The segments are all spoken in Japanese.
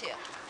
谢谢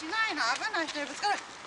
しないの危ない人にぶつかる。